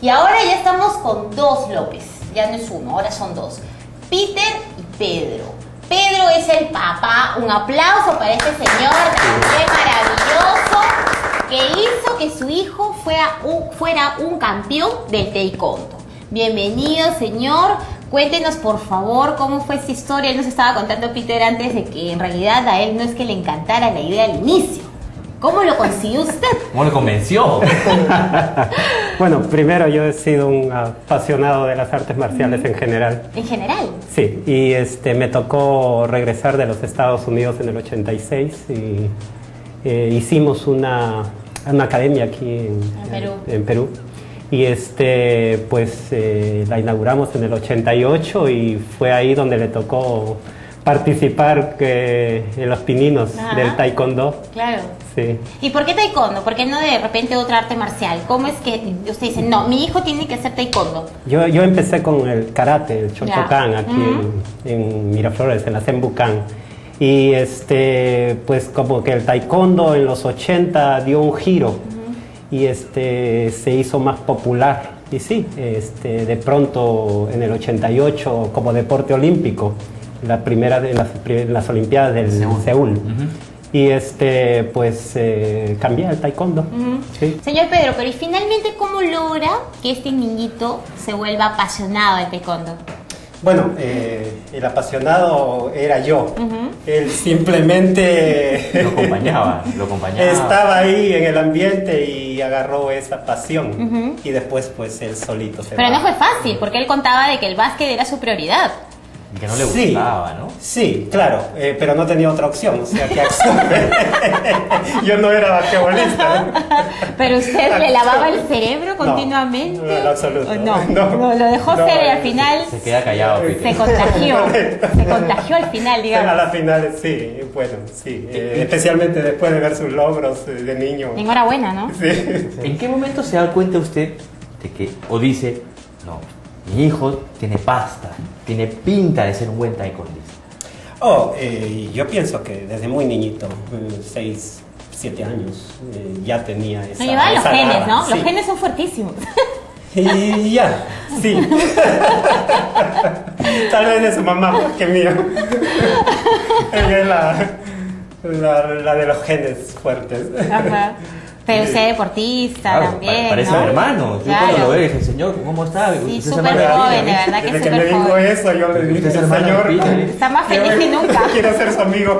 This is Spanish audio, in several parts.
Y ahora ya estamos con dos López, ya no es uno, ahora son dos. Peter y Pedro. Pedro es el papá, un aplauso para este señor también maravilloso que hizo que su hijo fuera un, campeón del taekwondo. Bienvenido señor, cuéntenos por favor cómo fue esta historia. Él nos estaba contando Peter antes de que en realidad a él no es que le encantara la idea al inicio. ¿Cómo lo consiguió usted? ¿Cómo lo convenció? Bueno, primero yo he sido un apasionado de las artes marciales en general. En general. Sí, y este, me tocó regresar de los Estados Unidos en el 86 y eh, hicimos una, una academia aquí en, En Perú. en Perú. Y este, pues eh, la inauguramos en el 88 y fue ahí donde le tocó participar que, en los pininos Ajá. del taekwondo. Claro. Sí. ¿Y por qué taekwondo? ¿Por qué no de repente otra arte marcial? ¿Cómo es que usted dice, no, mi hijo tiene que hacer taekwondo? Yo, yo empecé con el karate, el Shotokan, Ya. aquí Ujú. en, en Miraflores, en la Zenbukan. Y este, pues como que el taekwondo en los 80 dio un giro y este, se hizo más popular. Y sí, este, de pronto en el 88 como deporte olímpico, la primera de las, las Olimpiadas del Seúl. Seúl. Ujú. Y este, pues eh, cambié al taekwondo. Ujú. Sí. Señor Pedro, pero ¿y finalmente cómo logra que este niñito se vuelva apasionado del taekwondo? Bueno, eh, el apasionado era yo. Ujú. Él simplemente Lo acompañaba, lo acompañaba. estaba ahí en el ambiente y agarró esa pasión. Ujú. Y después, pues, él solito se Pero va. no fue fácil, porque él contaba de que el básquet era su prioridad. Que no le Sí. gustaba, ¿no? Sí, claro, eh, pero no tenía otra opción. O sea, que yo no era basquetbolista. Pero usted le lavaba el cerebro continuamente. no, en absoluto. ¿O No, No. no, lo dejó No, ser y al eh, final Se queda callado, se contagió. Se contagió al final, A digamos. la final, sí, bueno, sí. eh, especialmente después de ver sus logros eh, de niño. Enhorabuena, ¿no? Sí. ¿En qué momento se da cuenta usted de que, o dice, no, mi hijo tiene pasta, tiene pinta de ser un buen taekwondista? Oh, eh, yo pienso que desde muy niñito, 6, 7 años, eh, ya tenía esa. No llevaban los esa genes, ¿no? sí. Los genes son fuertísimos. Y ya, sí. Tal vez de su mamá que mío. Ella es la, la, la de los genes fuertes. Ajá. Pero usted es deportista Claro, también. pa- parece ¿no? un hermano. Yo Claro. cuando lo veo dije, señor, ¿cómo está? Sí, súper joven, Peter, de verdad que Desde que me dijo joven. eso, yo le dije, señor. Está más feliz que nunca. Quiero ser su amigo.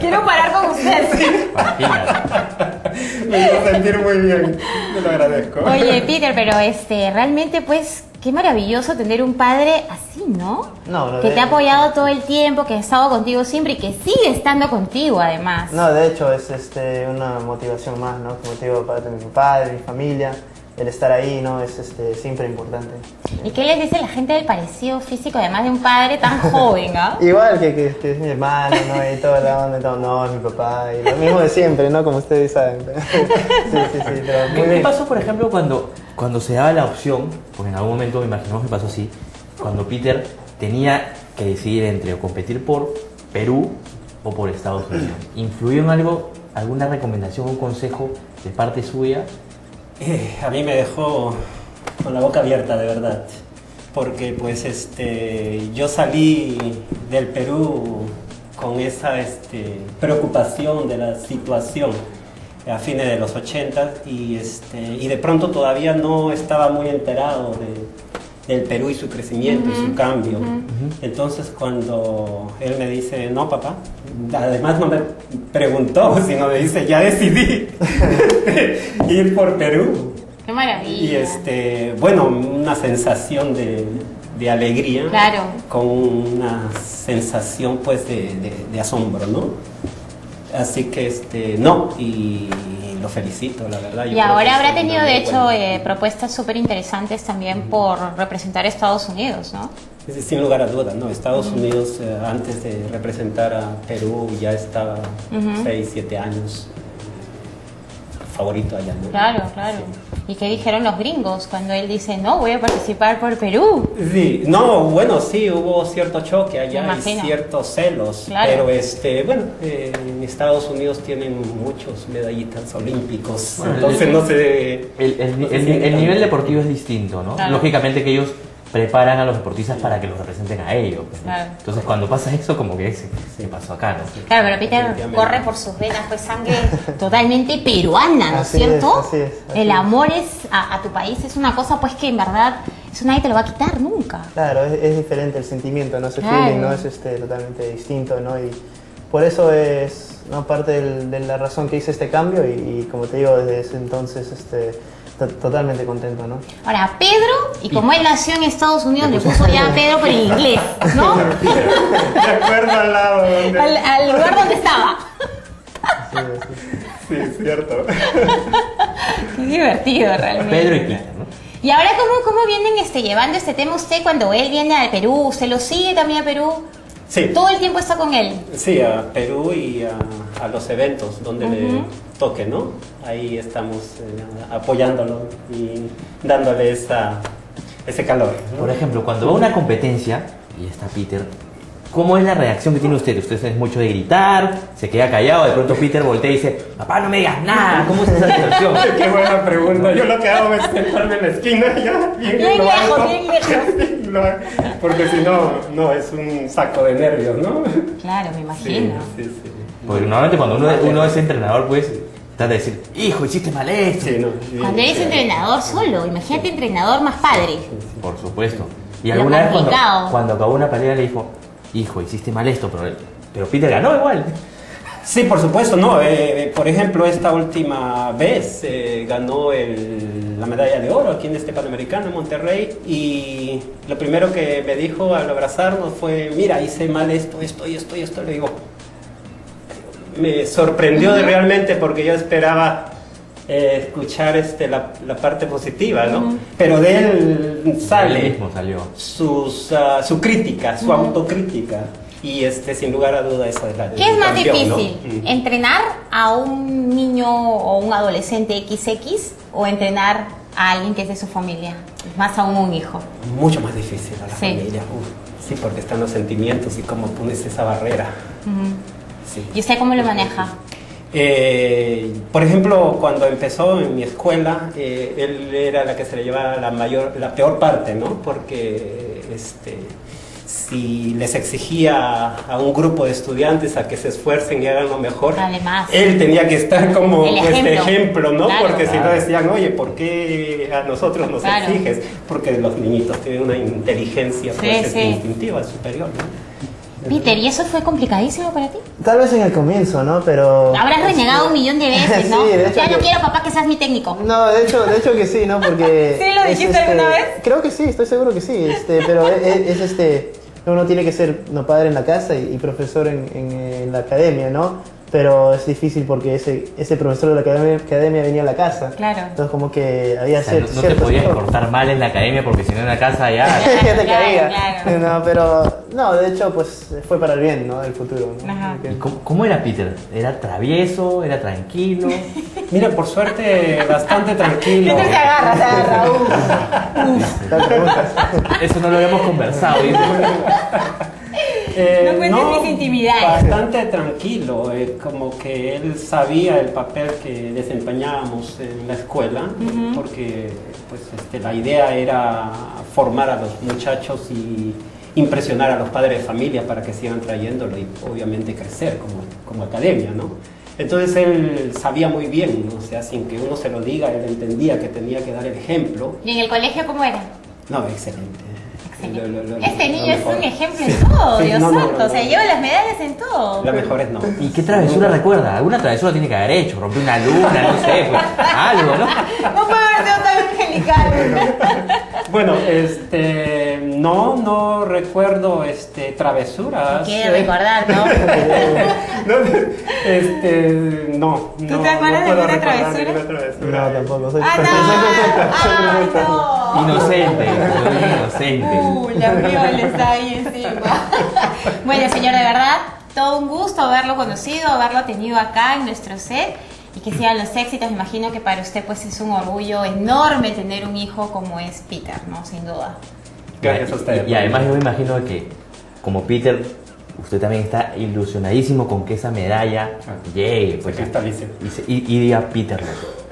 Quiero parar con usted. Imagínate. Me hizo sentir muy bien. Te lo agradezco. Oye, Peter, pero este, realmente, pues, qué maravilloso tener un padre así, ¿no? No, lo que de- te ha apoyado todo el tiempo, que ha estado contigo siempre y que sigue estando contigo, además. No, de hecho es este, una motivación más, ¿no? Digo, para mi padre, mi familia, el estar ahí, ¿no? Es este, siempre importante. ¿Y qué les dice la gente del parecido físico, además de un padre tan joven, ah? Igual que, que, que es mi hermano, ¿no? Y toda la onda, y todo, no, es mi papá, y lo mismo de siempre, ¿no? Como ustedes saben. sí, sí, sí, pero ¿Qué, muy qué bien. pasó, por ejemplo, cuando, cuando se daba la opción? Porque en algún momento me imaginamos que pasó así. Cuando Peter tenía que decidir entre o competir por Perú o por Estados Unidos. ¿Influyó en algo, alguna recomendación, un consejo de parte suya? Eh, a mí me dejó con la boca abierta, de verdad. Porque pues este, yo salí del Perú con esa este, preocupación de la situación a fines de los 80 y, este, y de pronto todavía no estaba muy enterado de- del Perú y su crecimiento y su cambio. Entonces cuando él me dice, no papá, además no me preguntó, sino me dice, ya decidí ir por Perú. Qué maravilla. Y este, bueno, una sensación de, de alegría. Claro. Con una sensación pues de, de- de asombro, ¿no? Así que este, no, y lo felicito, la verdad. yo Y ahora es habrá tenido, de hecho, eh, propuestas súper interesantes también por representar a Estados Unidos, ¿no? Sí, Sin lugar a dudas, ¿no? Estados Unidos, eh, antes de representar a Perú, ya estaba Ujú. 6, 7 años favorito allá, ¿no? Claro, claro. ¿Y qué dijeron los gringos cuando él dice, no, voy a participar por Perú? Sí, no, bueno, sí, hubo cierto choque allá y ciertos celos, Claro. pero este, bueno, eh, en Estados Unidos tienen muchos medallitas olímpicos, Bueno, entonces el- no sé... El, el- no sé el- si- el nivel deportivo es distinto, ¿no? Claro. Lógicamente que ellos preparan a los deportistas para que los representen a ellos. pues, ¿no? Claro. Entonces cuando pasa eso, como que se, ¿qué pasó acá, no? Claro, pero Peter corre por sus venas, pues sangre totalmente peruana, ¿no es Así es, cierto? así es, así el es. amor es a, a tu país es una cosa pues que en verdad eso nadie te lo va a quitar nunca. Claro, es, es diferente el sentimiento, ¿no? Ese Claro. feeling, ¿no? Es este, totalmente distinto, ¿no? Y por eso es ¿no? parte del- de la razón que hice este cambio y, y como te digo, desde ese entonces este, totalmente contento, ¿no? Ahora, Pedro, y como él nació en Estados Unidos, le puso ya Pedro pero en inglés, ¿no? De acuerdo al lado donde... al, al lugar donde estaba. Sí, sí. Sí, es cierto. Qué divertido realmente. Pedro y Peter, ¿no? Y ahora, ¿cómo, cómo vienen este, llevando este tema usted cuando él viene a Perú? ¿Usted lo sigue también a Perú? Sí, Todo el tiempo está con él. sí, a Perú y a, a los eventos donde le toque, ¿no? Ahí estamos eh, apoyándolo y dándole esa, ese calor. ¿no? Por ejemplo, cuando va a una competencia y está Peter, ¿cómo es la reacción que tiene usted? ¿Usted es mucho de gritar? ¿Se queda callado? De pronto Peter voltea y dice, papá, no me digas nada. ¿Cómo es esa situación? Qué buena pregunta. Yo lo que hago es sentarme en la esquina ya, bien, Bien lejos, bien lejos. Porque si no, no, es un saco de nervios, ¿no? Claro, me Sí, imagino. sí, sí. Porque normalmente cuando uno, uno es entrenador, pues, trata de decir, hijo, hiciste mal esto. Sí, no. Cuando eres entrenador solo, imagínate entrenador más padre. Por supuesto. Y Lo alguna vez cuando, cuando acabó una pelea le dijo, hijo, hiciste mal esto, pero, pero Peter ganó igual. Sí, por supuesto, no. eh, por ejemplo, esta última vez eh, ganó el- la medalla de oro aquí en este Panamericano en Monterrey y lo primero que me dijo al abrazarnos fue, mira, hice mal esto, esto y esto y esto. Le digo, me sorprendió de realmente porque yo esperaba eh, escuchar este, la, la parte positiva, ¿no? Pero de él Él sale mismo salió. sus, ah, su crítica, su autocrítica. Y este, sin lugar a duda, esa es la ¿Qué es más campeón, ¿no? difícil? Mm. ¿Entrenar a un niño o un adolescente XX o entrenar a alguien que es de su familia? Más aún un hijo. Mucho más difícil a la Sí. familia. Uf, sí, porque están los sentimientos y cómo pones esa barrera. Sí. ¿Y usted cómo lo maneja? Eh, por ejemplo, cuando empezó en mi escuela, eh, él era la que se le llevaba la mayor, la peor parte, ¿no? Porque este, si les exigía a un grupo de estudiantes a que se esfuercen y hagan lo mejor, Además. él tenía que estar como El de ejemplo. ejemplo, ¿no? Claro. Porque si no decían, oye, ¿por qué a nosotros nos Claro. exiges? Porque los niñitos tienen una inteligencia Sí, pues, sí. instintiva superior, ¿no? Peter, ¿y eso fue complicadísimo para ti? Tal vez en el comienzo, ¿no? Pero... Habrás renegado un millón de veces, ¿no? Sí, de hecho ya no que- quiero, papá, que seas mi técnico. No, de hecho, de hecho que sí, ¿no? Porque... ¿Sí lo dijiste alguna vez? Creo que sí, estoy seguro que sí, este, pero es, es, este... Uno tiene que ser no, padre en la casa y, y profesor en, en, en la academia, ¿no? Pero es difícil porque ese, ese profesor de la academia, academia venía a la casa. Claro. Entonces como que había O sea, no, te podías portar mal en la academia porque si no en la casa ya... ya te Claro, caía. claro. No, pero no, de hecho, pues fue para el bien, ¿no? Del futuro. ¿no? Ajá. Porque- ¿Y ¿Cómo, cómo era Peter? ¿Era travieso? ¿Era tranquilo? Mira, por suerte, bastante tranquilo. Peter se agarra, se agarra. Tal preguntas. Eso no lo habíamos conversado. Eh, No cuentes mis intimidades. Bastante tranquilo, eh, como que él sabía el papel que desempeñábamos en la escuela, porque pues, este, la idea era formar a los muchachos y impresionar a los padres de familia para que sigan trayéndolo y obviamente crecer como, como academia, ¿no? Entonces él sabía muy bien, o sea, sin que uno se lo diga, él entendía que tenía que dar el ejemplo. ¿Y en el colegio cómo era? No, excelente. Excelente. Lo- lo- lo- Este niño es un ejemplo Sí. en todo, Sí, Dios no, santo. no, o sea, lleva las medallas en todo. La mejor es no. ¿Y qué travesura recuerda? ¿Alguna travesura tiene que haber hecho? ¿Rompió una luna? No sé, pues, algo, ¿no? No puede haber sido tan angelical. Bueno, este, no, no recuerdo, este, travesuras. Quiere recordar, ¿no? No, este, no. ¿Tú no, te acuerdas de no puedo alguna recordar travesura? ninguna travesura. No, tampoco. Soy ¡Ah, no! ¡Ah, no! Inocente, inocente. Uh, la está ahí encima. Bueno, señor, de verdad, todo un gusto haberlo conocido, haberlo tenido acá en nuestro set. y que sigan los éxitos. Me imagino que para usted pues es un orgullo enorme tener un hijo como es Peter, ¿no? Sin duda. Gracias a ustedes. Y, y además yo me imagino que como Peter, usted también está ilusionadísimo con que esa medalla llegue. Pues, Se cristalice. y, se- y- y diga Peter.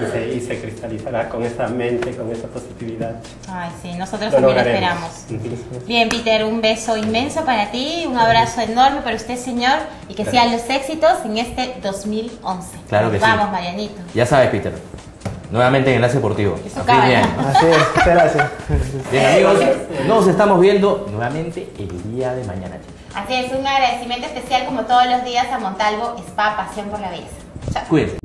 Y se, y se cristalizará con esa mente, con esa positividad. Ay, sí, nosotros Lo también esperamos. Bien, Peter, un beso inmenso para ti, un abrazo enorme para usted, señor, y que sigan los éxitos en este 2011. Claro que sí. Vamos, Marianito. Ya sabes, Peter. Nuevamente en Enlace Deportivo. Eso A fin de cabe. año. Así es, muchas gracias. Bien, amigos, nos estamos viendo nuevamente el día de mañana. chicos. Así es, un agradecimiento especial como todos los días a Montalvo Spa Pasión por la Belleza. Chao. Cuídense.